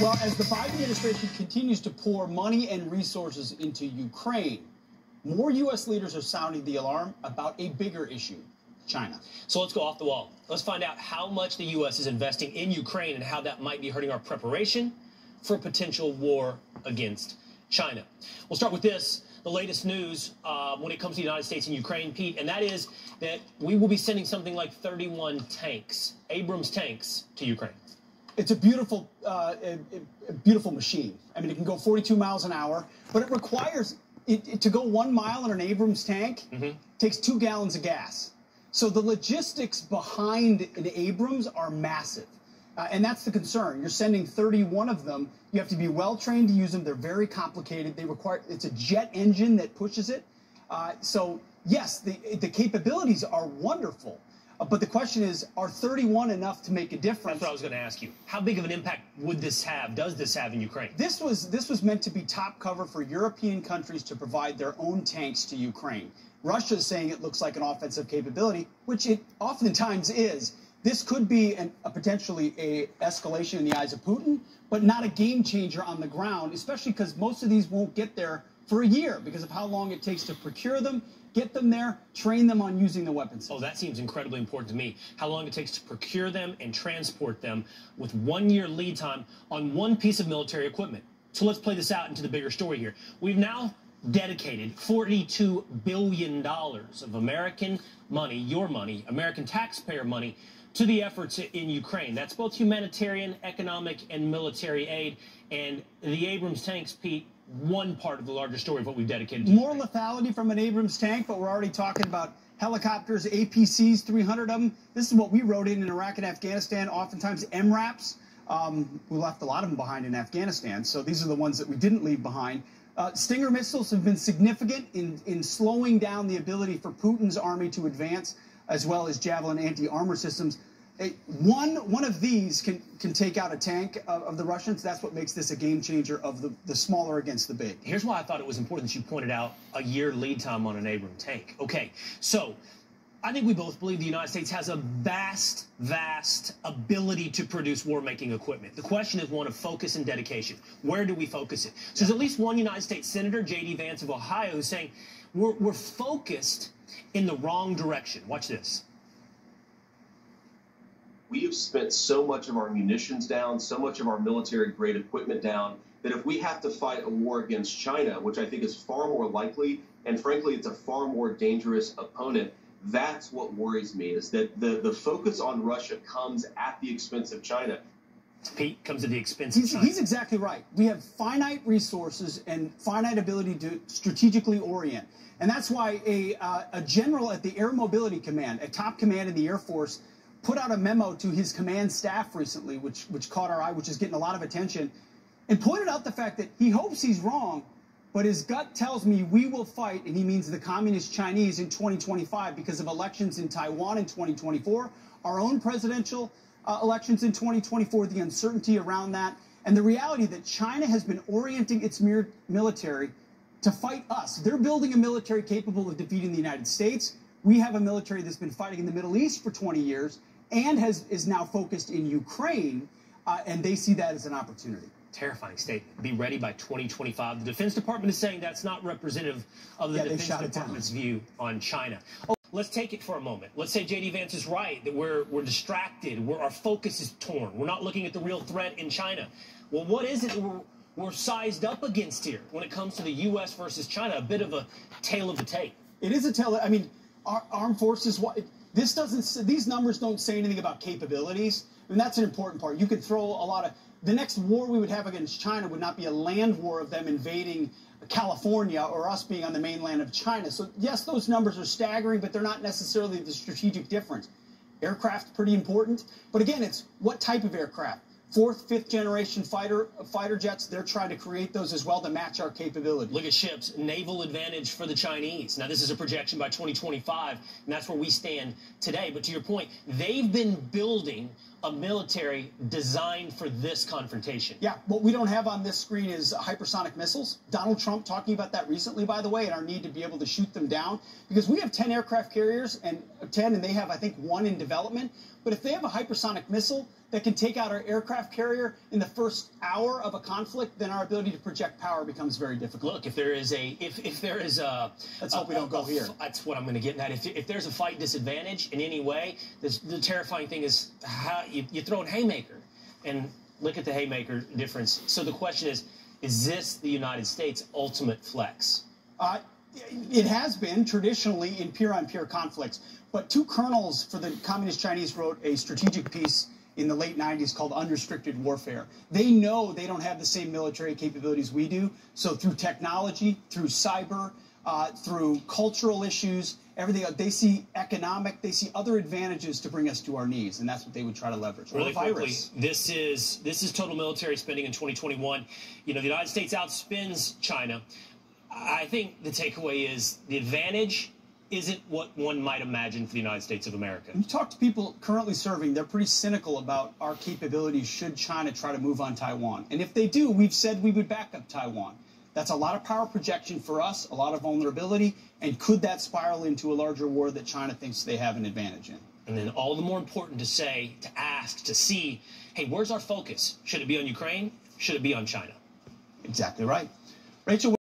Well, as the Biden administration continues to pour money and resources into Ukraine, more U.S. leaders are sounding the alarm about a bigger issue China. So let's go off the wall. Let's find out how much the U.S. is investing in Ukraine and how that might be hurting our preparation for a potential war against China. We'll start with this the latest news uh, when it comes to the United States and Ukraine, Pete, and that is that we will be sending something like 31 tanks, Abrams tanks, to Ukraine. It's a beautiful, uh, a, a beautiful machine. I mean, it can go 42 miles an hour, but it requires it, it, to go one mile in an Abrams tank mm-hmm. takes two gallons of gas. So the logistics behind an Abrams are massive. Uh, and that's the concern. You're sending 31 of them. You have to be well trained to use them. They're very complicated. They require it's a jet engine that pushes it. Uh, so yes, the the capabilities are wonderful. Uh, but the question is, are 31 enough to make a difference? That's what I was going to ask you. How big of an impact would this have? Does this have in Ukraine? This was this was meant to be top cover for European countries to provide their own tanks to Ukraine. Russia is saying it looks like an offensive capability, which it oftentimes is. This could be an, a potentially a escalation in the eyes of Putin, but not a game changer on the ground, especially because most of these won't get there for a year because of how long it takes to procure them, get them there, train them on using the weapons. Oh, that seems incredibly important to me. How long it takes to procure them and transport them with one year lead time on one piece of military equipment. So let's play this out into the bigger story here. We've now dedicated $42 billion of American money, your money, American taxpayer money, to the efforts in Ukraine. That's both humanitarian, economic, and military aid. And the Abrams tanks, Pete, one part of the larger story of what we've dedicated to. More lethality from an Abrams tank, but we're already talking about helicopters, APCs, 300 of them. This is what we rode in in Iraq and Afghanistan, oftentimes MRAPs. Um, we left a lot of them behind in Afghanistan, so these are the ones that we didn't leave behind. Uh, Stinger missiles have been significant in, in slowing down the ability for Putin's army to advance as well as Javelin anti-armor systems. One one of these can can take out a tank of, of, the Russians. That's what makes this a game changer of the, the smaller against the big. Here's why I thought it was important that you pointed out a year lead time on an Abrams tank. Okay, so I think we both believe the United States has a vast, vast ability to produce war-making equipment. The question is one of focus and dedication. Where do we focus it? So there's at least one United States Senator, J.D. Vance of Ohio, who's saying we're, we're focused in the wrong direction. Watch this. We have spent so much of our munitions down, so much of our military grade equipment down, that if we have to fight a war against China, which I think is far more likely, and frankly, it's a far more dangerous opponent, that's what worries me is that the, the focus on Russia comes at the expense of China. Pete comes at the expense he's. He's exactly right. We have finite resources and finite ability to strategically orient. And that's why a, uh, a general at the Air Mobility Command, a top command in the Air Force, put out a memo to his command staff recently, which, which caught our eye, which is getting a lot of attention, and pointed out the fact that he hopes he's wrong, but his gut tells me we will fight, and he means the communist Chinese in 2025 because of elections in Taiwan in 2024, our own presidential uh, elections in 2024, the uncertainty around that, and the reality that China has been orienting its mere military to fight us. They're building a military capable of defeating the United States. We have a military that's been fighting in the Middle East for 20 years and has is now focused in Ukraine, uh, and they see that as an opportunity. Terrifying statement. Be ready by 2025. The Defense Department is saying that's not representative of the yeah, Defense Department's view on China. Let's take it for a moment. Let's say J.D. Vance is right that we're we're distracted. We're, our focus is torn. We're not looking at the real threat in China. Well, what is it we're we're sized up against here when it comes to the U.S. versus China. A bit of a tale of the tape. It is a tale. I mean, our armed forces. This doesn't. These numbers don't say anything about capabilities, and that's an important part. You could throw a lot of. The next war we would have against China would not be a land war of them invading California or us being on the mainland of China. So yes, those numbers are staggering, but they're not necessarily the strategic difference. Aircraft pretty important, but again, it's what type of aircraft fourth, fifth generation fighter fighter jets. They're trying to create those as well to match our capability. Look at ships, naval advantage for the Chinese. Now this is a projection by 2025, and that's where we stand today. But to your point, they've been building a military designed for this confrontation. Yeah, what we don't have on this screen is hypersonic missiles. Donald Trump talking about that recently, by the way, and our need to be able to shoot them down because we have 10 aircraft carriers and 10, and they have, I think, one in development. But if they have a hypersonic missile that can take out our aircraft carrier in the first hour of a conflict, then our ability to project power becomes very difficult. Look, if there is a if, if there is a let's hope we don't go here. That's what I'm going to get at. If, if there's a fight disadvantage in any way, this, the terrifying thing is how you, you throw a haymaker, and look at the haymaker difference. So the question is, is this the United States' ultimate flex? Uh, it has been traditionally in peer-on-peer conflicts, but two colonels for the Communist Chinese wrote a strategic piece in the late 90s called unrestricted warfare. They know they don't have the same military capabilities we do, so through technology, through cyber, uh, through cultural issues, everything, they see economic, they see other advantages to bring us to our knees, and that's what they would try to leverage. Really quickly, this is this is total military spending in 2021. You know, the United States outspends China. I think the takeaway is the advantage isn't what one might imagine for the United States of America. When you talk to people currently serving, they're pretty cynical about our capabilities should China try to move on Taiwan. And if they do, we've said we would back up Taiwan. That's a lot of power projection for us, a lot of vulnerability, and could that spiral into a larger war that China thinks they have an advantage in? And then all the more important to say, to ask, to see, hey, where's our focus? Should it be on Ukraine? Should it be on China? Exactly right. Rachel